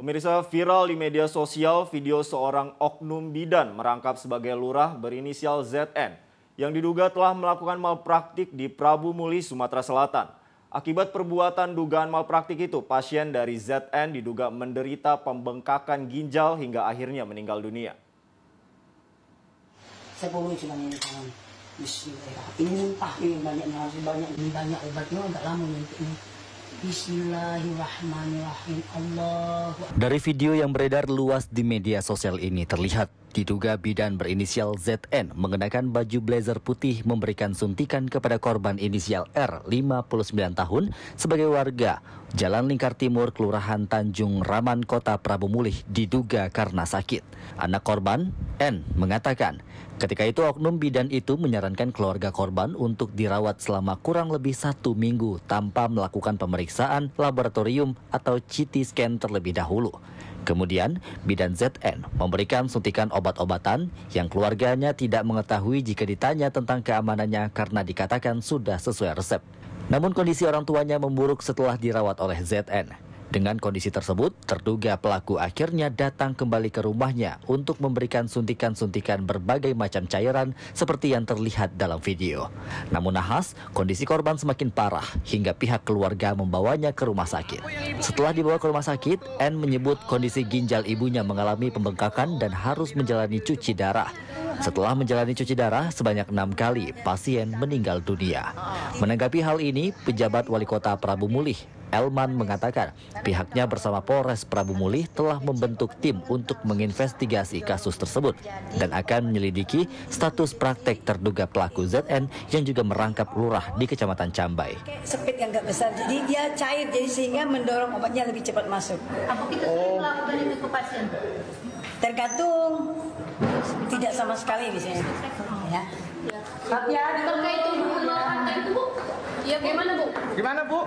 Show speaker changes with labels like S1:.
S1: Pemirsa viral di media sosial video seorang oknum bidan merangkap sebagai lurah berinisial ZN yang diduga telah melakukan malpraktik di Prabu Muli, Sumatera Selatan. Akibat perbuatan dugaan malpraktik itu, pasien dari ZN diduga menderita pembengkakan ginjal hingga akhirnya meninggal dunia.
S2: Saya bawa cuma ini. Ini muntah ini banyak banyak banyak obatnya enggak lama nanti.
S3: Dari video yang beredar luas di media sosial ini terlihat diduga bidan berinisial ZN mengenakan baju blazer putih memberikan suntikan kepada korban inisial R 59 tahun sebagai warga Jalan Lingkar Timur Kelurahan Tanjung Raman Kota Prabu Mulih diduga karena sakit. Anak korban N mengatakan ketika itu oknum bidan itu menyarankan keluarga korban untuk dirawat selama kurang lebih satu minggu tanpa melakukan pemeriksaan laboratorium atau CT scan terlebih dahulu. Kemudian, bidan ZN memberikan suntikan obat-obatan yang keluarganya tidak mengetahui jika ditanya tentang keamanannya karena dikatakan sudah sesuai resep. Namun kondisi orang tuanya memburuk setelah dirawat oleh ZN. Dengan kondisi tersebut, terduga pelaku akhirnya datang kembali ke rumahnya untuk memberikan suntikan-suntikan berbagai macam cairan seperti yang terlihat dalam video. Namun nahas, kondisi korban semakin parah hingga pihak keluarga membawanya ke rumah sakit. Setelah dibawa ke rumah sakit, N menyebut kondisi ginjal ibunya mengalami pembengkakan dan harus menjalani cuci darah. Setelah menjalani cuci darah sebanyak enam kali, pasien meninggal dunia. Menanggapi hal ini, pejabat wali kota Prabu Mulih, Elman mengatakan pihaknya bersama Polres Prabu Mulih telah membentuk tim untuk menginvestigasi kasus tersebut dan akan menyelidiki status praktek terduga pelaku ZN yang juga merangkap lurah di Kecamatan Cambai.
S4: Sepit yang gak besar, jadi dia cair, jadi sehingga mendorong obatnya lebih cepat masuk.
S5: Apa kita sering melakukan itu ke pasien?
S4: Tergantung, tidak sama sekali biasanya. Ya.
S5: Tapi ada terkait malpraktek itu bu? Ya gimana bu?
S6: Gimana Bu?